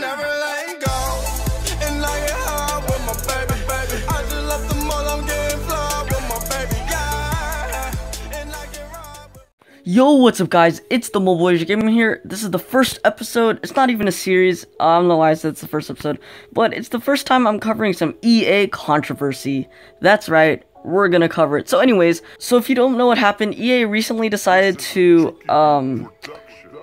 never let go. And high with my baby, baby. I just left the mall, I'm getting fly with my baby. Yo, what's up guys? It's the Mobile Asian Gamer here. This is the first episode. It's not even a series. I don't know why I said it's the first episode. But it's the first time I'm covering some EA controversy. That's right. We're gonna cover it. So anyways, so if you don't know what happened, EA recently decided to, um,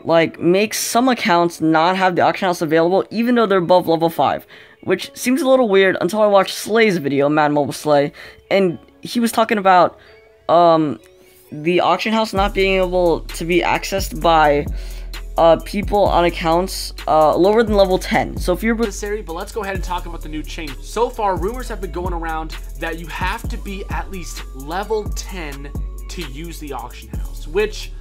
like, make some accounts not have the auction house available, even though they're above level 5. Which seems a little weird until I watched Slay's video, Mad Mobile Slay, and he was talking about, um, the auction house not being able to be accessed by uh, people on accounts uh, lower than level 10. So if you're necessary, but let's go ahead and talk about the new change. So far, rumors have been going around that you have to be at least level 10 to use the auction house, which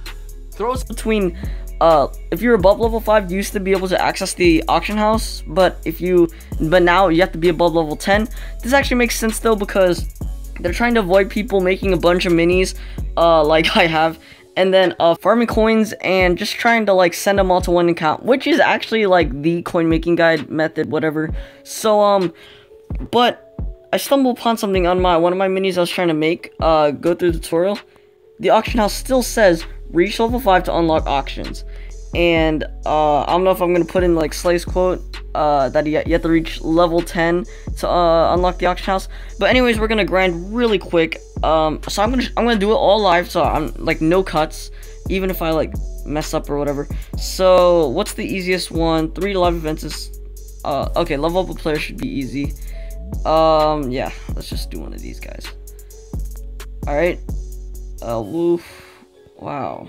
throws between uh, if you're above level 5, you used to be able to access the auction house, but if you but now you have to be above level 10. This actually makes sense though because they're trying to avoid people making a bunch of minis uh, like I have and then uh, farming coins and just trying to like send them all to one account, which is actually like the coin making guide method, whatever. So um, but I stumbled upon something on my one of my minis I was trying to make. Uh, go through the tutorial. The auction house still says reach level five to unlock auctions, and uh, I don't know if I'm gonna put in like Slay's quote uh, that you, you have to reach level 10 to uh, unlock the auction house. But anyways, we're gonna grind really quick. Um, so I'm gonna I'm gonna do it all live, so I'm like no cuts, even if I like mess up or whatever. So what's the easiest one? Three live events is uh, okay. Level up a player should be easy. Um, yeah, let's just do one of these guys. All right. Uh, woof. Wow.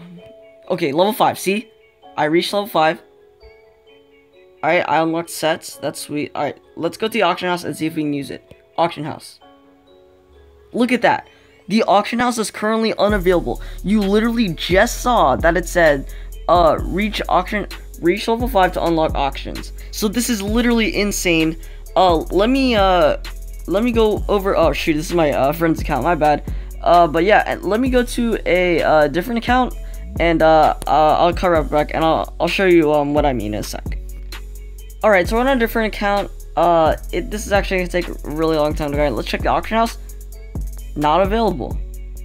Okay, level five. See, I reached level five. Alright, I unlocked sets. That's sweet. Alright, let's go to the auction house and see if we can use it. Auction house. Look at that. The auction house is currently unavailable. You literally just saw that it said, uh, reach auction, reach level 5 to unlock auctions. So this is literally insane. Uh, let me, uh, let me go over, oh shoot, this is my, uh, friend's account, my bad. Uh, but yeah, let me go to a, uh, different account, and, uh, uh I'll cover up back, and I'll, I'll show you, um, what I mean in a sec. Alright, so we're on a different account. Uh, it, this is actually going to take a really long time to go. Let's check the auction house. Not available.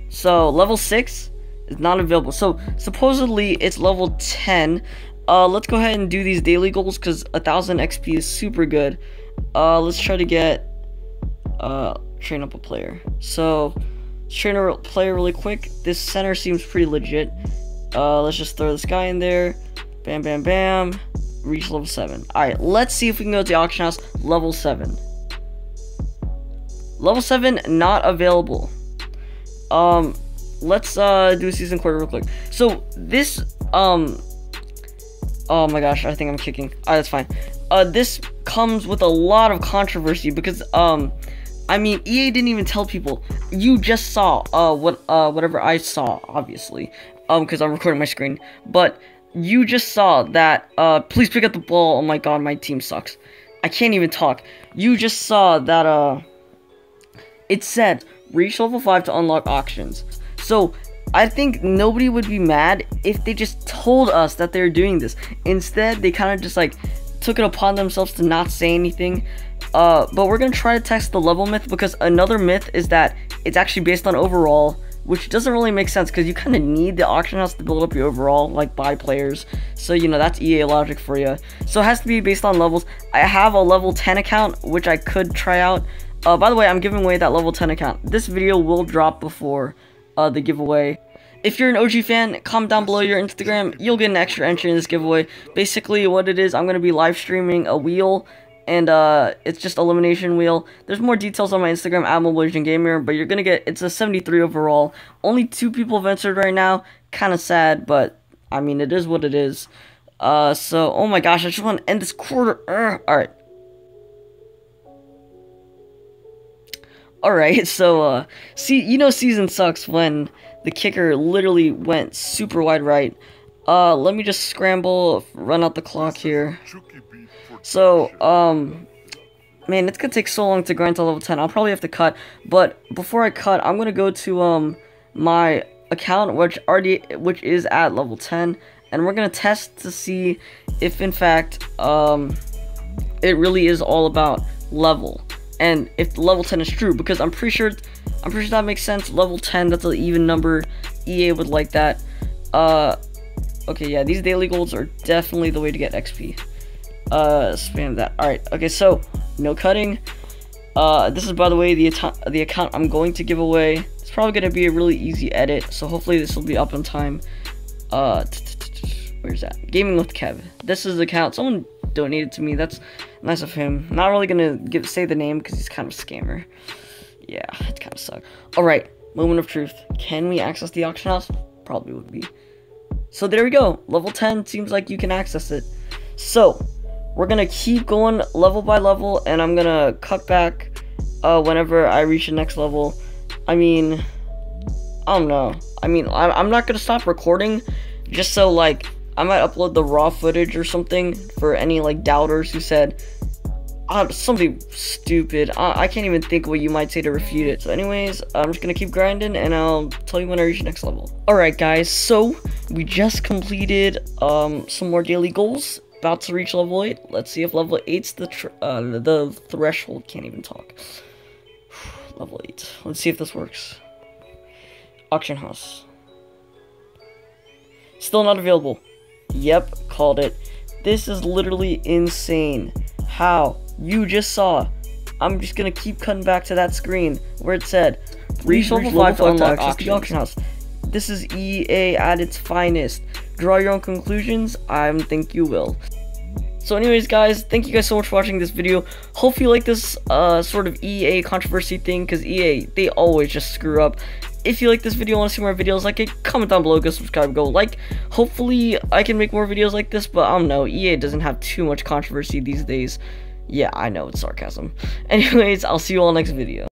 So, level 6 is not available. So, supposedly, it's level 10. Uh, let's go ahead and do these daily goals, because a 1,000 XP is super good. Uh, let's try to get, uh, train up a player. So, train a player really quick. This center seems pretty legit. Uh, let's just throw this guy in there. Bam, bam, bam reach level 7. Alright, let's see if we can go to the auction house. Level 7. Level 7, not available. Um, let's uh, do a season quarter real quick. So, this, um, oh my gosh, I think I'm kicking. Alright, that's fine. Uh, this comes with a lot of controversy because, um, I mean, EA didn't even tell people. You just saw, uh, what, uh, whatever I saw, obviously. Um, because I'm recording my screen. But, you just saw that, uh, please pick up the ball. Oh my god, my team sucks. I can't even talk. You just saw that, uh, it said, reach level 5 to unlock auctions. So, I think nobody would be mad if they just told us that they're doing this. Instead, they kind of just, like, took it upon themselves to not say anything. Uh, but we're gonna try to test the level myth because another myth is that it's actually based on overall which doesn't really make sense because you kind of need the auction house to build up your overall like buy players. So you know that's ea logic for you so it has to be based on levels. I have a level 10 account which i could try out. Uh, by the way i'm giving away that level 10 account. This video will drop before uh, the giveaway. If you're an OG fan, comment down below your Instagram. You'll get an extra entry in this giveaway. Basically, what it is, I'm going to be live streaming a wheel and uh, it's just elimination wheel. There's more details on my Instagram, at Gamer, but you're gonna get, it's a 73 overall. Only two people have entered right now, kind of sad, but, I mean, it is what it is. Uh, so, oh my gosh, I just want to end this quarter, alright. Alright, so, uh, see, you know season sucks when the kicker literally went super wide right. Uh, let me just scramble, run out the clock here. So, um, man, it's gonna take so long to grind to level 10. I'll probably have to cut, but before I cut, I'm gonna go to, um, my account, which already, which is at level 10, and we're gonna test to see if, in fact, um, it really is all about level. And if level 10 is true, because I'm pretty sure, I'm pretty sure that makes sense. Level 10, that's an even number. EA would like that. Uh, okay, yeah, these daily golds are definitely the way to get XP. Uh, spam that. All right. Okay, so no cutting. Uh, this is by the way the the account I'm going to give away. It's probably gonna be a really easy edit, so hopefully this will be up on time. Uh, where's that? Gaming with Kev. This is the account. Someone donated to me. That's nice of him. Not really gonna say the name because he's kind of a scammer. Yeah, it kind of sucks. All right, moment of truth. Can we access the auction house? Probably would be. So there we go. Level 10 seems like you can access it. So we're gonna keep going level by level, and I'm gonna cut back uh, whenever I reach the next level. I mean, I don't know. I mean, I'm not gonna stop recording just so like I might upload the raw footage or something for any like doubters who said uh, something stupid. I, I can't even think what you might say to refute it. So anyways, I'm just gonna keep grinding and I'll tell you when I reach next level. Alright guys, so we just completed um, some more daily goals. About to reach level 8. Let's see if level 8's the, uh, the threshold. Can't even talk. level 8. Let's see if this works. Auction house. Still not available. Yep, called it. This is literally insane. How? You just saw. I'm just gonna keep cutting back to that screen where it said reach level 5 to unlock access the auction house. This is EA at its finest. Draw your own conclusions. I think you will. So anyways, guys, thank you guys so much for watching this video. Hope you like this uh, sort of EA controversy thing, because EA, they always just screw up. If you like this video want to see more videos like it, comment down below, go subscribe, go like. Hopefully, I can make more videos like this, but I don't know. EA doesn't have too much controversy these days. Yeah, I know, it's sarcasm. Anyways, I'll see you all next video.